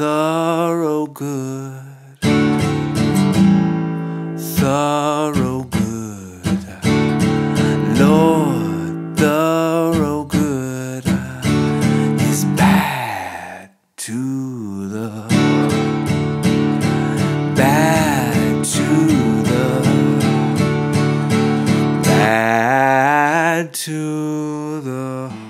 thorough good, thorough good, Lord, thorough good is bad to the bad to the bad to the